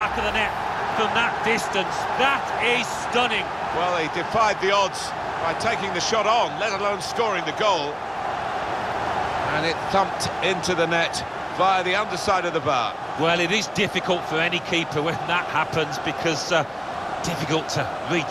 back of the net from that distance. That is stunning. Well, he defied the odds by taking the shot on, let alone scoring the goal. And it thumped into the net via the underside of the bar. Well, it is difficult for any keeper when that happens because uh, difficult to reach.